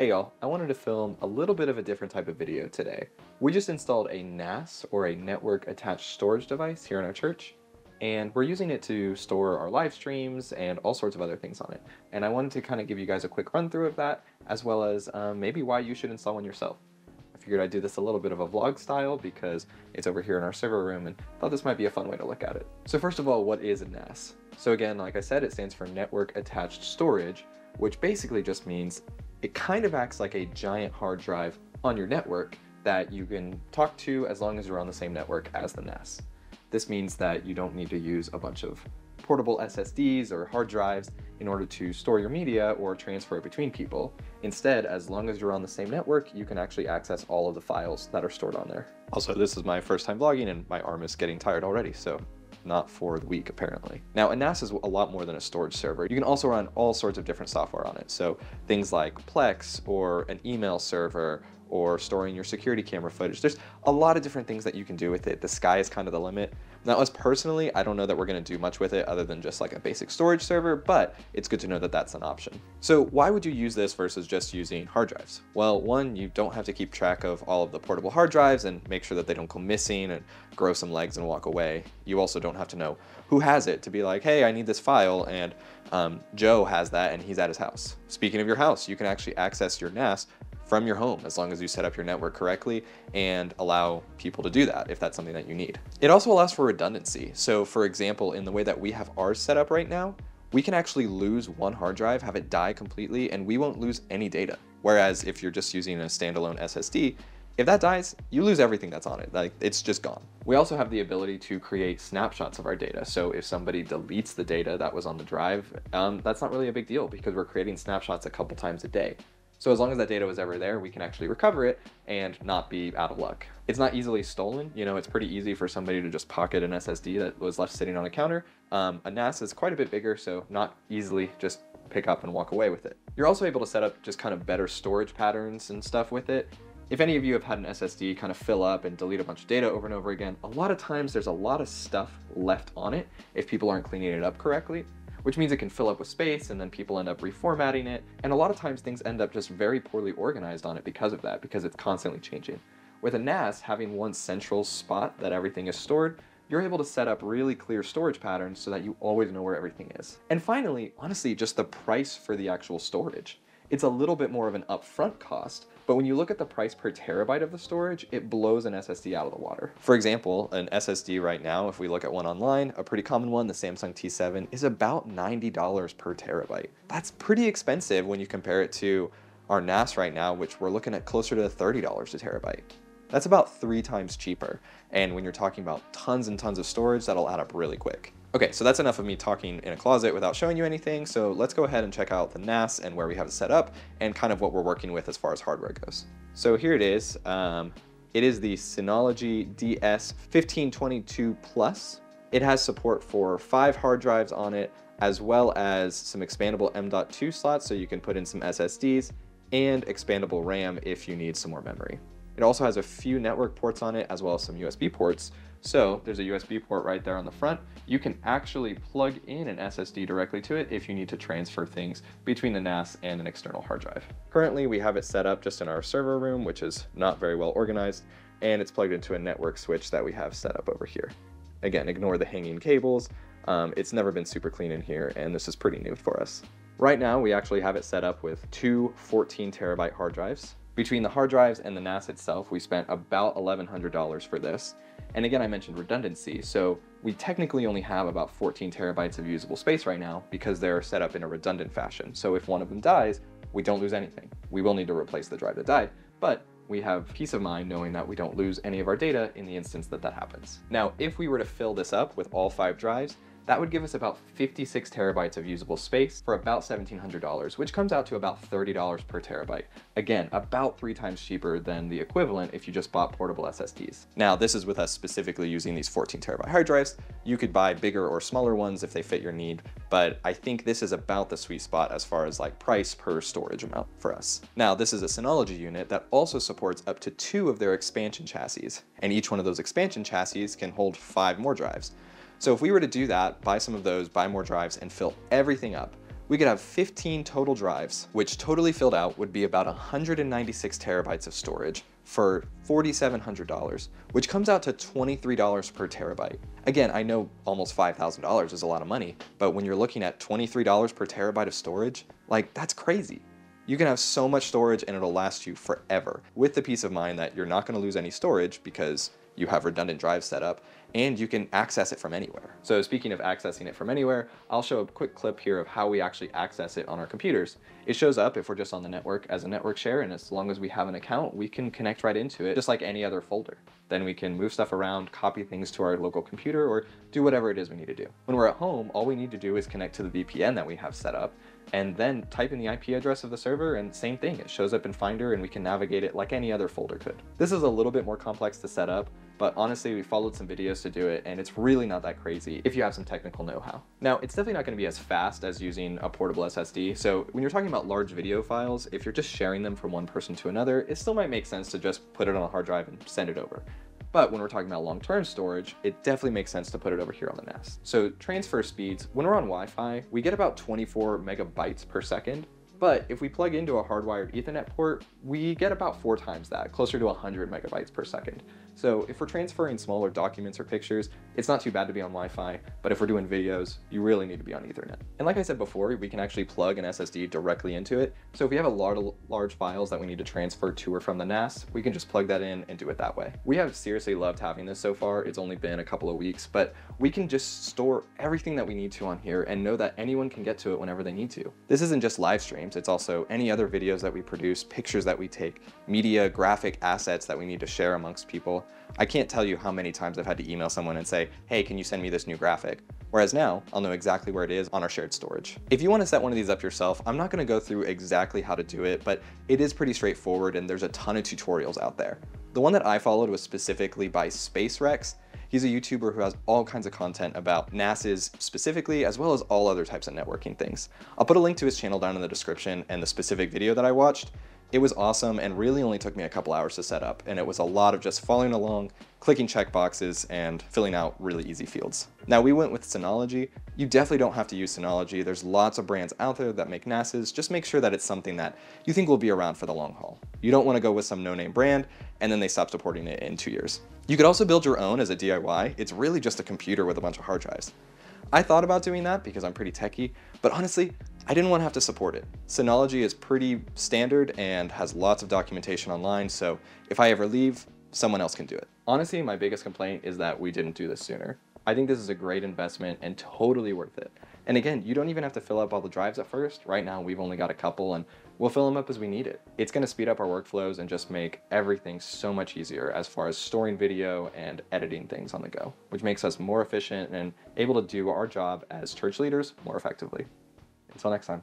Hey y'all, I wanted to film a little bit of a different type of video today. We just installed a NAS, or a Network Attached Storage Device, here in our church, and we're using it to store our live streams and all sorts of other things on it. And I wanted to kind of give you guys a quick run through of that, as well as um, maybe why you should install one yourself. I figured I'd do this a little bit of a vlog style because it's over here in our server room and thought this might be a fun way to look at it. So first of all, what is a NAS? So again, like I said, it stands for Network Attached Storage, which basically just means it kind of acts like a giant hard drive on your network that you can talk to as long as you're on the same network as the NAS. This means that you don't need to use a bunch of portable SSDs or hard drives in order to store your media or transfer it between people. Instead, as long as you're on the same network, you can actually access all of the files that are stored on there. Also, this is my first time vlogging and my arm is getting tired already, so not for the weak apparently. Now a NAS is a lot more than a storage server. You can also run all sorts of different software on it. So things like Plex or an email server or storing your security camera footage. There's a lot of different things that you can do with it. The sky is kind of the limit. Now, us personally, I don't know that we're going to do much with it other than just like a basic storage server, but it's good to know that that's an option. So why would you use this versus just using hard drives? Well, one, you don't have to keep track of all of the portable hard drives and make sure that they don't go missing and grow some legs and walk away. You also don't have to know who has it to be like, hey, I need this file and um, Joe has that and he's at his house. Speaking of your house, you can actually access your NAS from your home as long as you set up your network correctly and allow people to do that if that's something that you need. It also allows for redundancy. So for example, in the way that we have ours set up right now, we can actually lose one hard drive, have it die completely, and we won't lose any data. Whereas if you're just using a standalone SSD, if that dies, you lose everything that's on it. Like it's just gone. We also have the ability to create snapshots of our data. So if somebody deletes the data that was on the drive, um, that's not really a big deal because we're creating snapshots a couple times a day. So as long as that data was ever there, we can actually recover it and not be out of luck. It's not easily stolen. You know, it's pretty easy for somebody to just pocket an SSD that was left sitting on a counter. Um, a NAS is quite a bit bigger, so not easily just pick up and walk away with it. You're also able to set up just kind of better storage patterns and stuff with it. If any of you have had an SSD kind of fill up and delete a bunch of data over and over again, a lot of times there's a lot of stuff left on it if people aren't cleaning it up correctly which means it can fill up with space and then people end up reformatting it. And a lot of times things end up just very poorly organized on it because of that, because it's constantly changing. With a NAS, having one central spot that everything is stored, you're able to set up really clear storage patterns so that you always know where everything is. And finally, honestly, just the price for the actual storage. It's a little bit more of an upfront cost, but when you look at the price per terabyte of the storage, it blows an SSD out of the water. For example, an SSD right now, if we look at one online, a pretty common one, the Samsung T7, is about $90 per terabyte. That's pretty expensive when you compare it to our NAS right now, which we're looking at closer to $30 a terabyte. That's about three times cheaper. And when you're talking about tons and tons of storage, that'll add up really quick. Okay, so that's enough of me talking in a closet without showing you anything, so let's go ahead and check out the NAS and where we have it set up and kind of what we're working with as far as hardware goes. So here it is. Um, it is the Synology DS1522 Plus. It has support for five hard drives on it, as well as some expandable M.2 slots so you can put in some SSDs and expandable RAM if you need some more memory. It also has a few network ports on it as well as some USB ports. So there's a USB port right there on the front. You can actually plug in an SSD directly to it if you need to transfer things between the NAS and an external hard drive. Currently, we have it set up just in our server room, which is not very well organized, and it's plugged into a network switch that we have set up over here. Again, ignore the hanging cables. Um, it's never been super clean in here, and this is pretty new for us. Right now, we actually have it set up with two 14 terabyte hard drives. Between the hard drives and the NAS itself, we spent about $1,100 for this. And again, I mentioned redundancy, so we technically only have about 14 terabytes of usable space right now because they're set up in a redundant fashion. So if one of them dies, we don't lose anything. We will need to replace the drive that died, but we have peace of mind knowing that we don't lose any of our data in the instance that that happens. Now, if we were to fill this up with all five drives, that would give us about 56 terabytes of usable space for about $1,700, which comes out to about $30 per terabyte. Again, about three times cheaper than the equivalent if you just bought portable SSDs. Now, this is with us specifically using these 14 terabyte hard drives. You could buy bigger or smaller ones if they fit your need, but I think this is about the sweet spot as far as like price per storage amount for us. Now, this is a Synology unit that also supports up to two of their expansion chassis, and each one of those expansion chassis can hold five more drives. So if we were to do that, buy some of those, buy more drives, and fill everything up, we could have 15 total drives, which totally filled out would be about 196 terabytes of storage for $4,700, which comes out to $23 per terabyte. Again, I know almost $5,000 is a lot of money, but when you're looking at $23 per terabyte of storage, like that's crazy. You can have so much storage and it'll last you forever with the peace of mind that you're not going to lose any storage because you have redundant drives set up, and you can access it from anywhere. So speaking of accessing it from anywhere, I'll show a quick clip here of how we actually access it on our computers. It shows up if we're just on the network as a network share, and as long as we have an account, we can connect right into it, just like any other folder. Then we can move stuff around, copy things to our local computer, or do whatever it is we need to do. When we're at home, all we need to do is connect to the VPN that we have set up, and then type in the IP address of the server and same thing, it shows up in Finder and we can navigate it like any other folder could. This is a little bit more complex to set up, but honestly, we followed some videos to do it, and it's really not that crazy if you have some technical know-how. Now, it's definitely not gonna be as fast as using a portable SSD, so when you're talking about large video files, if you're just sharing them from one person to another, it still might make sense to just put it on a hard drive and send it over. But when we're talking about long-term storage, it definitely makes sense to put it over here on the NAS. So transfer speeds, when we're on Wi-Fi, we get about 24 megabytes per second, but if we plug into a hardwired ethernet port, we get about four times that, closer to 100 megabytes per second. So if we're transferring smaller documents or pictures, it's not too bad to be on Wi-Fi, but if we're doing videos, you really need to be on ethernet. And like I said before, we can actually plug an SSD directly into it. So if we have a lot of large files that we need to transfer to or from the NAS, we can just plug that in and do it that way. We have seriously loved having this so far. It's only been a couple of weeks, but we can just store everything that we need to on here and know that anyone can get to it whenever they need to. This isn't just live streams, it's also any other videos that we produce, pictures that we take, media, graphic assets that we need to share amongst people. I can't tell you how many times I've had to email someone and say, hey, can you send me this new graphic? Whereas now, I'll know exactly where it is on our shared storage. If you want to set one of these up yourself, I'm not going to go through exactly how to do it, but it is pretty straightforward and there's a ton of tutorials out there. The one that I followed was specifically by SpaceRex. He's a YouTuber who has all kinds of content about NASes specifically, as well as all other types of networking things. I'll put a link to his channel down in the description and the specific video that I watched. It was awesome and really only took me a couple hours to set up, and it was a lot of just following along, clicking checkboxes, and filling out really easy fields. Now we went with Synology. You definitely don't have to use Synology. There's lots of brands out there that make NASes. Just make sure that it's something that you think will be around for the long haul. You don't want to go with some no-name brand and then they stop supporting it in two years. You could also build your own as a DIY. It's really just a computer with a bunch of hard drives. I thought about doing that because I'm pretty techy, but honestly, I didn't want to have to support it. Synology is pretty standard and has lots of documentation online, so if I ever leave, someone else can do it. Honestly, my biggest complaint is that we didn't do this sooner. I think this is a great investment and totally worth it. And again, you don't even have to fill up all the drives at first. Right now, we've only got a couple and we'll fill them up as we need it. It's gonna speed up our workflows and just make everything so much easier as far as storing video and editing things on the go, which makes us more efficient and able to do our job as church leaders more effectively. Until next time.